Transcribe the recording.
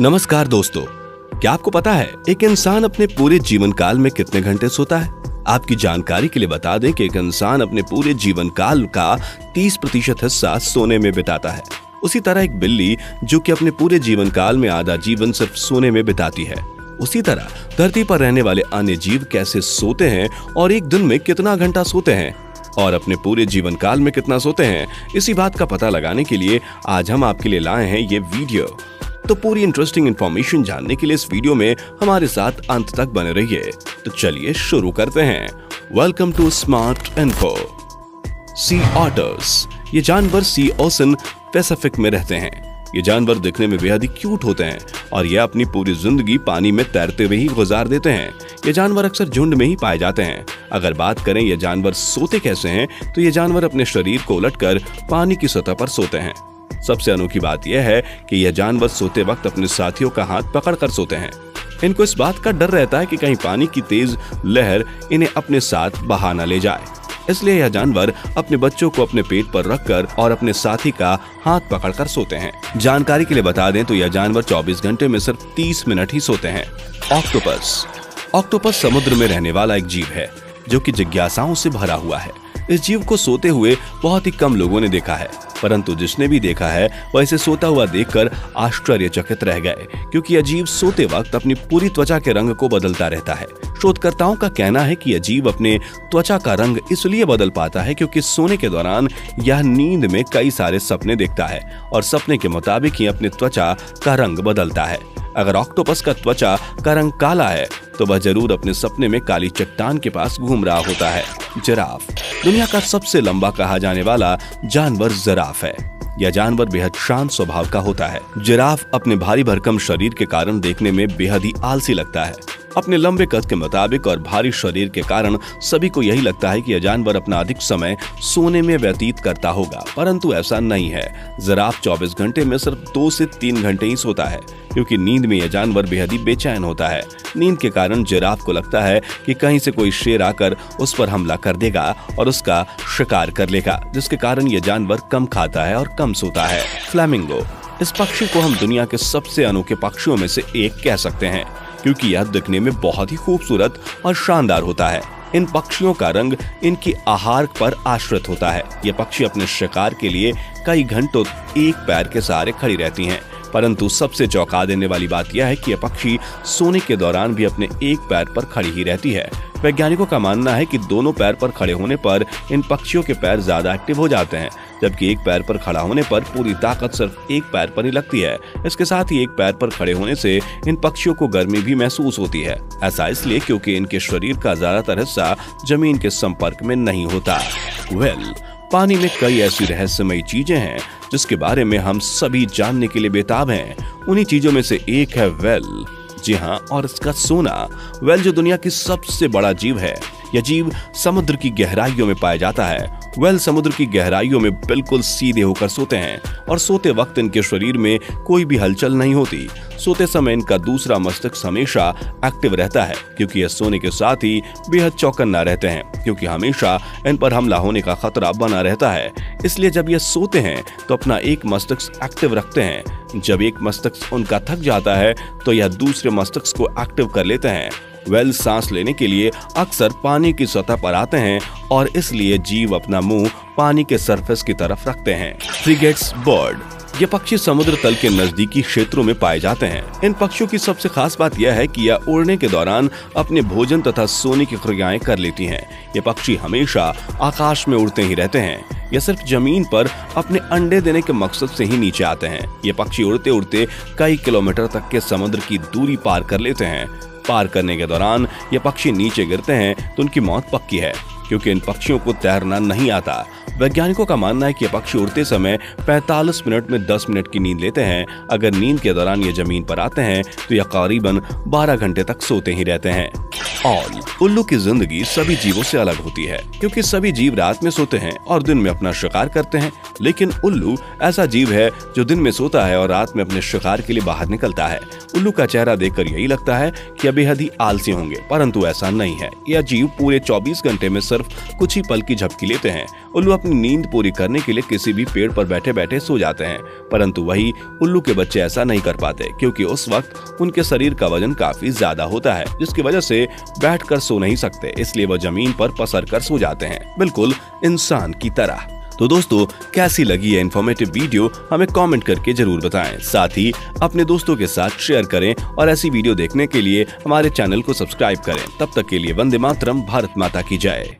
नमस्कार दोस्तों, क्या आपको पता है एक इंसान अपने पूरे जीवन काल में कितने घंटे सोता है? आपकी जानकारी के लिए बता दें कि एक इंसान अपने पूरे जीवन काल का 30 प्रतिशत हिस्सा सोने में बिताता है। उसी तरह एक बिल्ली, जो कि अपने पूरे जीवन काल में आधा जीवन सिर्फ़ सोने में बिताती है। उसी तरह धरती पर रहने वाले अन्य जीव कैसे सोते हैं और एक दिन में कितना घंटा सोते हैं? और अपने पूरे जीवन काल में कितना सोते हैं? इसी बात का पता लगाने के लिए आज हम आपके लिए लाए हैं ये वीडियो। तो पूरी इंटरेस्टिंग इन्फॉर्मेशन जानने के लिए इस वीडियो में हमारे साथ अंत तक बने रहिए। तो चलिए शुरू करते हैं। Welcome to smart info sea otters ये जानवर सी ओसन पैसिफिक में रहते हैं। ये जानवर दिखने में बेहद ही क्यूट होते हैं और ये अपनी पूरी ज़िंदगी पानी में तैरते हुए ही गुजार देते हैं। ये जानवर अक्सर झुंड में ही पाए जाते हैं। अगर बात करें ये जानवर सोते कैसे हैं तो ये जानवर अपने शरीर को उलटकर पानी की सतह पर सोते हैं। सबसे अनोखी बात यह है कि यह जानवर सोते वक्त अपने साथियों का हाथ पकड़कर सोते हैं। इनको इस बात का डर रहता है कि कहीं पानी की तेज लहर इन्हें अपने साथ बहा न ले जाए। इसलिए यह जानवर अपने बच्चों को अपने पेट पर रखकर और अपने साथी का हाथ पकड़कर सोते हैं। जानकारी के लिए बता दें तो यह जानवर 24 घंटे में सिर्फ़ 30 मिनट ही सोते हैं। ऑक्टोपस। ऑक्टोपस समुद्र में रहने वाला एक जीव है, जो कि जिज्ञासाओं से भरा हुआ है। इस जीव को सोते हुए बहुत ही कम लोगों ने देखा है। परंतु जिसने भी देखा है, वह इसे सोता हुआ देखकर आश्चर्यचकित रह गए, क्योंकि अजीब सोते वक्त अपनी पूरी त्वचा के रंग को बदलता रहता है। शोधकर्ताओं का कहना है कि अजीब अपने त्वचा का रंग इसलिए बदल पाता है क्योंकि सोने के दौरान यह नींद में कई सारे सपने देखता है और सपने के मुताबिक ही अपनी त्वचा का रंग बदलता है। अगर ऑक्टोपस का त्वचा का रंग काला है तो वह ज़रूर अपने सपने में काली चट्टान के पास घूम रहा होता है। जराफ, दुनिया का सबसे लंबा कहा जाने वाला जानवर जराफ है। यह जानवर बेहद शांत स्वभाव का होता है। जिराफ अपने भारी भरकम शरीर के कारण देखने में बेहद ही आलसी लगता है। अपने लंबे कद के मुताबिक और भारी शरीर के कारण सभी को यही लगता है कि यह जानवर अपना अधिक समय सोने में व्यतीत करता होगा। परंतु ऐसा नहीं है। जिराफ 24 घंटे में सिर्फ़ दो से तीन घंटे ही सोता है, क्योंकि नींद में यह जानवर बेहद ही बेचैन होता है। नींद के कारण जिराफ को लगता है कि कहीं से कोई शेर आकर उस पर हमला कर देगा और उसका शिकार कर लेगा, जिसके कारण यह जानवर कम खाता है और कम सोता है। फ्लैमिंगो, इस पक्षी को हम दुनिया के सबसे अनोखे पक्षियों में से एक कह सकते हैं। क्योंकि यह दिखने में बहुत ही खूबसूरत और शानदार होता है। इन पक्षियों का रंग इनकी आहार पर आश्रित होता है। ये पक्षी अपने शिकार के लिए कई घंटों एक पैर के सहारे खड़ी रहती हैं। परंतु सबसे चौंका देने वाली बात यह है कि यह पक्षी सोने के दौरान भी अपने एक पैर पर खड़ी ही रहती है। वैज्ञानिकों का मानना है कि दोनों पैर पर खड़े होने पर इन पक्षियों के पैर ज़्यादा एक्टिव हो जाते हैं। जबकि एक पैर पर खड़ा होने पर पूरी ताकत सिर्फ़ एक पैर पर ही लगती है। इसके साथ ही एक पैर पर खड़े होने से इन पक्षियों को गर्मी भी महसूस होती है। ऐसा इसलिए क्योंकि इनके शरीर का ज़्यादातर हिस्सा ज़मीन के संपर्क में नहीं होता। वेल well, पानी में कई ऐसी रहस्यमयी चीज़ें हैं जिसके बारे में हम सभी जानने के लिए बेताब हैं। उन्हीं चीज़ों में से एक है वेल। जी हाँ और इसका सोना। वेल जो दुनिया की सबसे बड़ा जीव है। यह जीव समुद्र की गहराइयों में पाया जाता है। वेल, समुद्र की गहराइयों में बिल्कुल सीधे होकर सोते हैं और सोते वक्त इनके शरीर में कोई भी हलचल नहीं होती। सोते समय इनका दूसरा मस्तिष्क हमेशा एक्टिव रहता है, क्योंकि यह सोने के साथ ही बेहद चौकन्ना रहते हैं, क्योंकि हमेशा इन पर हमला होने का खतरा बना रहता है। इसलिए जब ये सोते हैं तो अपना एक मस्तिष्क एक्टिव रखते हैं। जब एक मस्तिष्क उनका थक जाता है तो यह दूसरे मस्तिष्क को एक्टिव कर लेते हैं। वेल सांस लेने के लिए अक्सर पानी की सतह पर आते हैं और इसलिए जीव अपना मुँह पानी के सरफेस की तरफ़ रखते हैं। फ्रिगेट्स बर्ड ये पक्षी समुद्र तल के नजदीकी क्षेत्रों में पाए जाते हैं। इन पक्षियों की सबसे खास बात यह है कि यह उड़ने के दौरान अपने भोजन तथा सोने की क्रियाएँ कर लेती हैं। ये पक्षी हमेशा आकाश में उड़ते ही रहते हैं। यह सिर्फ़ ज़मीन पर अपने अंडे देने के मकसद से ही नीचे आते हैं। ये पक्षी उड़ते उड़ते कई किलोमीटर तक के समुद्र की दूरी पार कर लेते हैं। पार करने के दौरान ये पक्षी नीचे गिरते हैं तो उनकी मौत पक्की है, क्योंकि इन पक्षियों को तैरना नहीं आता। वैज्ञानिकों का मानना है कि ये पक्षी उड़ते समय 45 मिनट में 10 मिनट की नींद लेते हैं। अगर नींद के दौरान ये ज़मीन पर आते हैं तो यह करीबन 12 घंटे तक सोते ही रहते हैं। और उल्लू की ज़िंदगी सभी जीवों से अलग होती है, क्योंकि सभी जीव रात में सोते हैं और दिन में अपना शिकार करते हैं। लेकिन उल्लू ऐसा जीव है जो दिन में सोता है और रात में अपने शिकार के लिए बाहर निकलता है। उल्लू का चेहरा देखकर यही लगता है कि बेहद ही आलसी होंगे, परंतु ऐसा नहीं है। यह जीव पूरे 24 घंटे में सिर्फ़ कुछ ही पल की झपकी लेते हैं। उल्लू अपनी नींद पूरी करने के लिए किसी भी पेड़ पर बैठे बैठे सो जाते हैं, परंतु वही उल्लू के बच्चे ऐसा नहीं कर पाते, क्योंकि उस वक्त उनके शरीर का वज़न काफ़ी ज़्यादा होता है, जिसकी वजह से बैठकर सो नहीं सकते, इसलिए वह ज़मीन पर पसर कर सो जाते हैं। बिल्कुल इंसान की तरह। तो दोस्तों, कैसी लगी ये इन्फॉर्मेटिव वीडियो हमें कमेंट करके ज़रूर बताएँ। साथ ही, अपने दोस्तों के साथ शेयर करें और ऐसी वीडियो देखने के लिए हमारे चैनल को सब्सक्राइब करें। तब तक के लिए वंदे मातरम, भारत माता की जय।